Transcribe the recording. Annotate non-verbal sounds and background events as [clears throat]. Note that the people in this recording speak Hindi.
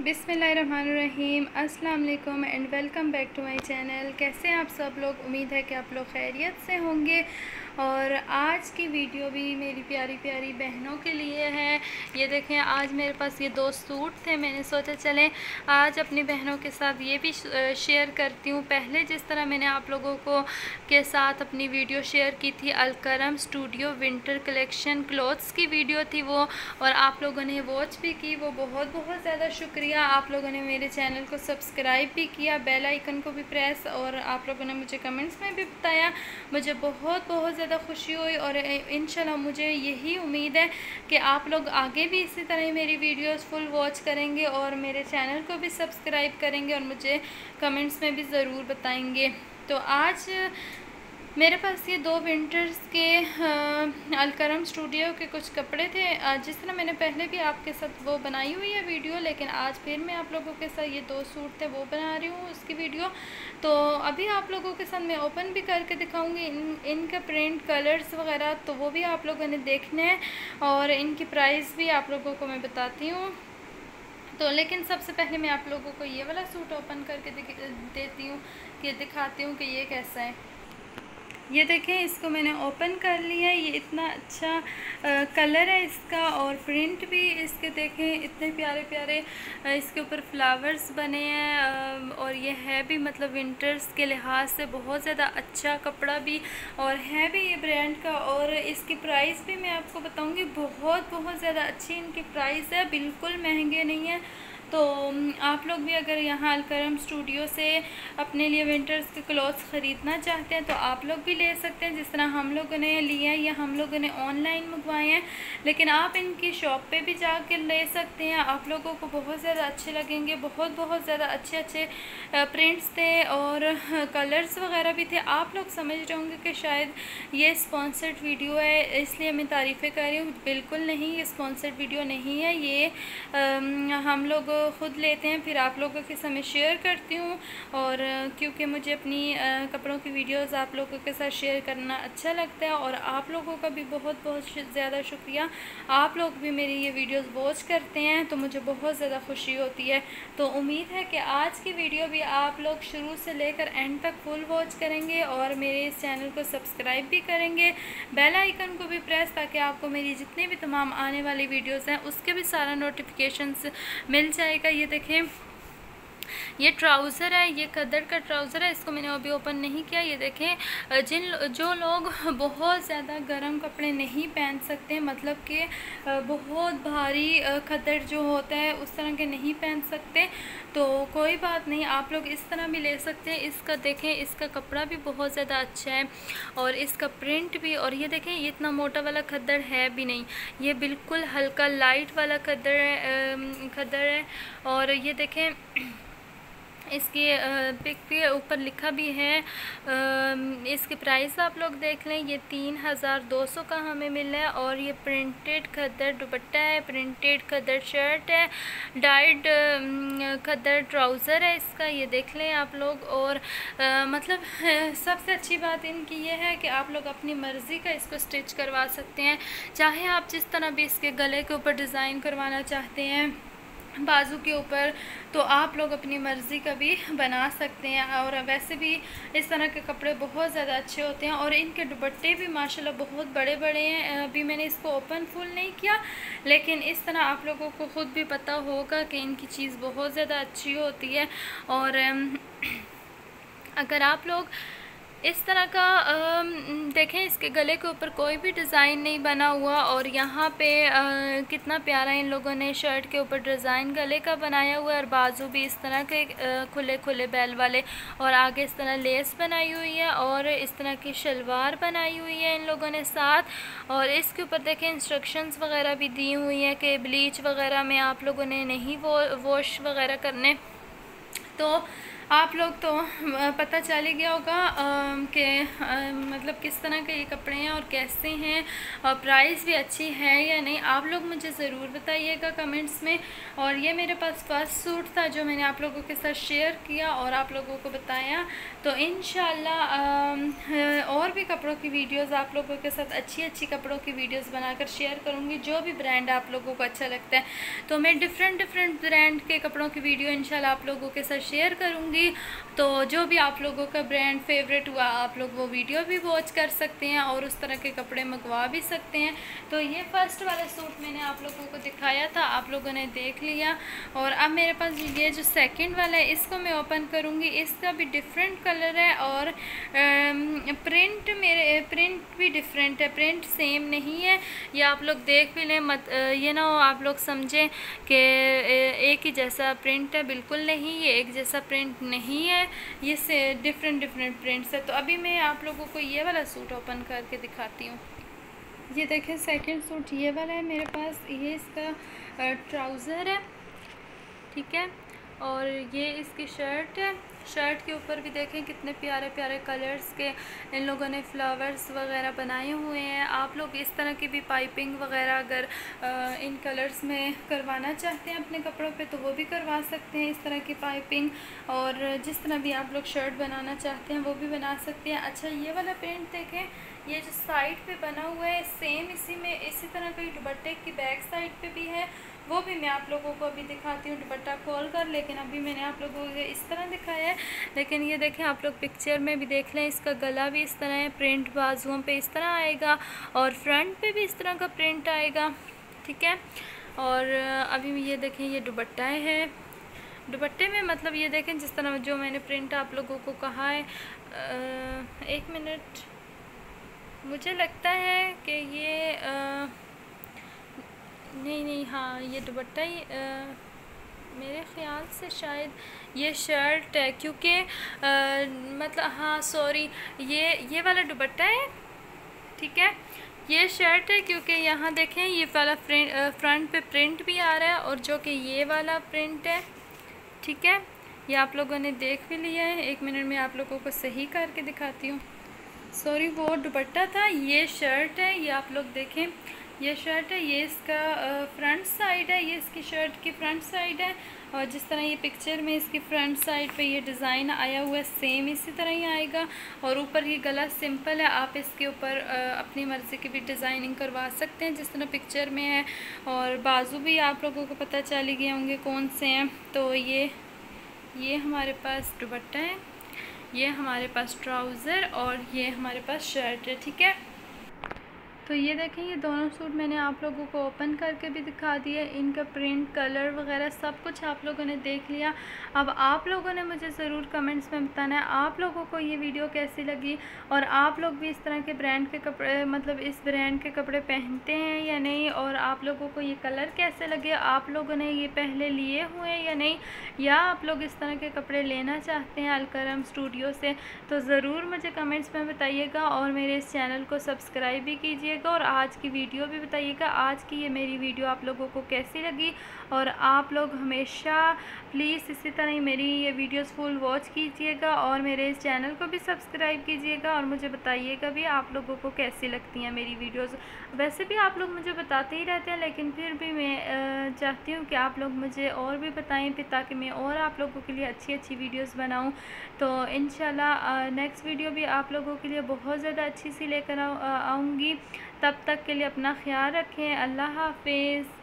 बिसमीम अस्सलाम and welcome back to my channel. कैसे आप सब लोग? उम्मीद है कि आप लोग खैरियत से होंगे। और आज की वीडियो भी मेरी प्यारी प्यारी बहनों के लिए है। ये देखें, आज मेरे पास ये दो सूट थे, मैंने सोचा चलें, आज अपनी बहनों के साथ ये भी शेयर करती हूँ। पहले जिस तरह मैंने आप लोगों को, के साथ अपनी वीडियो शेयर की थी, Alkaram studio winter collection clothes की वीडियो थी वो, और आप लोगों ने वॉच भी की, वो बहुत बहुत ज़्यादा शुक्रिया। आप लोगों ने मेरे चैनल को सब्सक्राइब भी किया, बेल आइकन को भी प्रेस, और आप लोगों ने मुझे कमेंट्स में भी बताया। मुझे बहुत बहुत ज़्यादा खुशी हुई और इन मुझे यही उम्मीद है कि आप लोग आगे भी इसी तरह मेरी वीडियोस फुल वॉच करेंगे और मेरे चैनल को भी सब्सक्राइब करेंगे और मुझे कमेंट्स में भी ज़रूर बताएँगे। तो आज मेरे पास ये दो विंटर्स के अलकरम स्टूडियो के कुछ कपड़े थे। जिस तरह मैंने पहले भी आपके साथ वो बनाई हुई है वीडियो, लेकिन आज फिर मैं आप लोगों के साथ ये दो सूट थे वो बना रही हूँ उसकी वीडियो। तो अभी आप लोगों के साथ मैं ओपन भी करके दिखाऊँगी। इन, इनके प्रिंट कलर्स वगैरह तो वो भी आप लोगों ने देखने हैं, और इनकी प्राइस भी आप लोगों को मैं बताती हूँ। तो लेकिन सबसे पहले मैं आप लोगों को ये वाला सूट ओपन करके देती हूँ, कि दिखाती हूँ कि ये कैसा है। ये देखें इसको मैंने ओपन कर लिया ये इतना अच्छा आ, कलर है इसका और प्रिंट भी इसके देखें इतने प्यारे प्यारे आ, इसके ऊपर फ्लावर्स बने हैं और ये है भी मतलब विंटर्स के लिहाज से बहुत ज़्यादा अच्छा कपड़ा भी और है भी ये ब्रांड का और इसकी प्राइस भी मैं आपको बताऊँगी बहुत बहुत ज़्यादा अच्छी इनकी प्राइस है बिल्कुल महँगे नहीं है। तो आप लोग भी अगर यहाँ अलकरम स्टूडियो से अपने लिए विंटर्स के क्लॉथ्स ख़रीदना चाहते हैं तो आप लोग भी ले सकते हैं। जिस तरह हम लोगों ने हैं, या हम लोगों ने ऑनलाइन मंगवाए हैं, लेकिन आप इनकी शॉप पे भी जाकर ले सकते हैं। आप लोगों को बहुत ज़्यादा अच्छे लगेंगे, बहुत बहुत ज़्यादा अच्छे अच्छे प्रिंट्स थे और [laughs] कलर्स वगैरह भी थे। आप लोग समझ रहे होंगे कि शायद ये स्पॉन्सर्ड वीडियो है, इसलिए मैं तारीफ़ें कर रही हूँ। बिल्कुल नहीं, ये स्पॉन्सर्ड वीडियो नहीं है। ये हम लोग ख़ुद लेते हैं, फिर आप लोगों के समय शेयर करती हूँ। और, क्योंकि मुझे अपनी कपड़ों की वीडियोस आप लोगों के साथ शेयर करना अच्छा लगता है और आप लोगों का भी बहुत बहुत ज़्यादा शुक्रिया। आप लोग भी मेरी ये वीडियोस वॉच करते हैं तो मुझे बहुत ज़्यादा खुशी होती है। तो उम्मीद है कि आज की वीडियो भी आप लोग शुरू से लेकर एंड तक फुल वॉच करेंगे और मेरे इस चैनल को सब्सक्राइब भी करेंगे। बेल आइकन को भी प्रेस ताकि आपको मेरी जितनी भी तमाम आने वाली वीडियोज़ हैं, उसके भी सारा नोटिफिकेशन मिल जाए। जाएगा ये देखें। ये ट्राउज़र है, ये कदर का ट्राउज़र है, इसको मैंने अभी ओपन नहीं किया। ये देखें, जिन जो लोग बहुत ज़्यादा गर्म कपड़े नहीं पहन सकते मतलब कि बहुत भारी खदर जो होता है, उस तरह के नहीं पहन सकते तो कोई बात नहीं, आप लोग इस तरह भी ले सकते हैं। इसका देखें, इसका कपड़ा भी बहुत ज़्यादा अच्छा है और इसका प्रिंट भी, और ये देखें, ये इतना मोटा वाला खद्दर है भी नहीं। ये बिल्कुल हल्का लाइट वाला खद्दर है खद्दर है और ये देखें इसकी पिक के ऊपर लिखा भी है इसकी प्राइस आप लोग देख लें ये तीन हज़ार दो सौ का हमें मिला है और ये प्रिंटेड खदर दुपट्टा है प्रिंटेड खदर शर्ट है डाइड खदर ट्राउज़र है इसका ये देख लें आप लोग और आ, मतलब [laughs] सबसे अच्छी बात इनकी ये है कि आप लोग अपनी मर्ज़ी का इसको स्टिच करवा सकते हैं चाहे आप जिस तरह भी इसके गले के ऊपर डिज़ाइन करवाना चाहते हैं। बाजू के ऊपर तो आप लोग अपनी मर्ज़ी का भी बना सकते हैं। और वैसे भी इस तरह के कपड़े बहुत ज़्यादा अच्छे होते हैं और इनके दुपट्टे भी माशाल्लाह बहुत बड़े बड़े हैं अभी मैंने इसको ओपन फुल नहीं किया, लेकिन इस तरह आप लोगों को ख़ुद भी पता होगा कि इनकी चीज़ बहुत ज़्यादा अच्छी होती है। और [clears throat] अगर आप लोग इस तरह का देखें इसके गले के ऊपर कोई भी डिज़ाइन नहीं बना हुआ और यहाँ पे कितना प्यारा इन लोगों ने शर्ट के ऊपर डिज़ाइन गले का बनाया हुआ है और बाजू भी इस तरह के खुले खुले बैल वाले और आगे इस तरह लेस बनाई हुई है और इस तरह की शलवार बनाई हुई है इन लोगों ने साथ और इसके ऊपर देखें इंस्ट्रक्शंस वगैरह भी दी हुई हैं कि ब्लीच वगैरह में आप लोगों ने नहीं वो वॉश वगैरह करने। तो आप लोग तो पता चल गया होगा कि मतलब किस तरह के ये कपड़े हैं और कैसे हैं, और प्राइस भी अच्छी है या नहीं, आप लोग मुझे ज़रूर बताइएगा कमेंट्स में। और ये मेरे पास फ़र्स्ट सूट था जो मैंने आप लोगों के साथ शेयर किया और आप लोगों को बताया। तो इन और भी कपड़ों की वीडियोस आप लोगों के साथ अच्छी अच्छी कपड़ों की वीडियोस बनाकर शेयर करूँगी, जो भी ब्रांड आप लोगों को अच्छा लगता है। तो मैं डिफरेंट डिफरेंट ब्रांड के कपड़ों की वीडियो इंशाल्लाह आप लोगों के साथ शेयर करूँगी। दूँगी। तो जो भी आप लोगों का ब्रांड फेवरेट हुआ, आप लोग वो वीडियो भी वॉच कर सकते हैं और उस तरह के कपड़े मंगवा भी सकते हैं। तो ये फ़र्स्ट वाला सूट मैंने आप लोगों को दिखाया था, आप लोगों ने देख लिया। और अब मेरे पास ये जो सेकंड वाला है, इसको मैं ओपन करूँगी। इसका भी डिफरेंट कलर है और प्रिंट मेरे प्रिंट भी डिफरेंट है प्रिंट सेम नहीं है। ये आप लोग देख भी लें, मत ये ना आप लोग समझें कि एक ही जैसा प्रिंट है, बिल्कुल नहीं, ये एक जैसा प्रिंट नहीं है, ये से डिफरेंट डिफरेंट प्रिंट्स है। तो अभी मैं आप लोगों को ये वाला सूट ओपन करके दिखाती हूँ। ये देखिए सेकंड सूट ये वाला है मेरे पास। ये इसका ट्राउज़र है, ठीक है? और ये इसकी शर्ट है। शर्ट के ऊपर भी देखें कितने प्यारे प्यारे कलर्स के इन लोगों ने फ्लावर्स वगैरह बनाए हुए हैं। आप लोग इस तरह की भी पाइपिंग वगैरह अगर इन कलर्स में करवाना चाहते हैं अपने कपड़ों पे तो वो भी करवा सकते हैं इस तरह की पाइपिंग और जिस तरह भी आप लोग शर्ट बनाना चाहते हैं, वो भी बना सकते हैं। अच्छा ये वाला पेंट देखें। ये जो साइड पे बना हुआ है सेम इसी में, इसी तरह का दुपट्टे की बैक साइड पे भी है। वो भी मैं आप लोगों को अभी दिखाती हूँ दुपट्टा खोल कर लेकिन अभी मैंने आप लोगों को इस तरह दिखाया है। लेकिन ये देखें आप लोग पिक्चर में भी देख लें इसका गला भी इस तरह है प्रिंट बाजुओं पे इस तरह आएगा और फ्रंट पे भी इस तरह का प्रिंट आएगा ठीक है? और अभी ये देखें ये दुपट्टाएँ हैं। दुपट्टे में मतलब ये देखें जिस तरह जो मैंने प्रिंट आप लोगों को कहा है एक मिनट मुझे लगता है कि ये आ, नहीं नहीं हाँ ये दुपट्टा ही मेरे ख़्याल से शायद ये शर्ट है, क्योंकि मतलब हाँ सॉरी ये ये वाला दुपट्टा है, ठीक है? ये शर्ट है, क्योंकि यहाँ देखें, ये वाला फ्रंट पे प्रिंट भी आ रहा है, और जो कि ये वाला प्रिंट है, ठीक है? ये आप लोगों ने देख भी लिया है, एक मिनट में आप लोगों को सही करके दिखाती हूँ। सॉरी वो दुपट्टा था, ये शर्ट है, ये आप लोग देखें ये शर्ट है, ये इसका फ्रंट साइड है, ये इसकी शर्ट की फ्रंट साइड है और जिस तरह ये पिक्चर में इसकी फ्रंट साइड पे ये डिज़ाइन आया हुआ है सेम इसी तरह ही आएगा और ऊपर ये गला सिंपल है, आप इसके ऊपर अपनी मर्ज़ी की भी डिज़ाइनिंग करवा सकते हैं जिस तरह पिक्चर में है और बाजू भी आप लोगों को पता चल गए होंगे कौन से हैं। तो ये ये हमारे पास दुपट्टा है, ये हमारे पास ट्राउज़र और ये हमारे पास शर्ट है, ठीक है? तो ये देखें, ये दोनों सूट मैंने आप लोगों को ओपन करके भी दिखा दिया इनका प्रिंट कलर वगैरह सब कुछ आप लोगों ने देख लिया। अब आप लोगों ने मुझे ज़रूर कमेंट्स में बताना है, आप लोगों को ये वीडियो कैसी लगी? और आप लोग भी इस तरह के ब्रांड के कपड़े मतलब इस ब्रांड के कपड़े पहनते हैं या नहीं? और आप लोगों को ये कलर कैसे लगे? आप लोगों ने ये पहले लिए हुए हैं या नहीं? या आप लोग इस तरह के कपड़े लेना चाहते हैं अलकरम स्टूडियो से? तो ज़रूर मुझे कमेंट्स में बताइएगा और मेरे इस चैनल को सब्सक्राइब भी कीजिए कीजिएगा और आज की वीडियो भी बताइएगा। आज की ये मेरी वीडियो आप लोगों को कैसी लगी? और आप लोग हमेशा प्लीज़ इसी तरह ही मेरी ये वीडियोस फुल वॉच कीजिएगा और मेरे इस चैनल को भी सब्सक्राइब कीजिएगा और मुझे बताइएगा भी आप लोगों को कैसी लगती हैं मेरी वीडियोस। वैसे भी आप लोग मुझे बताते ही रहते हैं, लेकिन फिर भी मैं चाहती हूँ कि आप लोग मुझे और भी बताएँ फिर ताकि मैं और आप लोगों के लिए अच्छी अच्छी वीडियोज़ बनाऊँ। तो इन नेक्स्ट वीडियो भी आप लोगों के लिए बहुत ज़्यादा अच्छी सी लेकर आऊँगी। तब तक के लिए अपना ख्याल रखें। अल्लाह हाफिज़।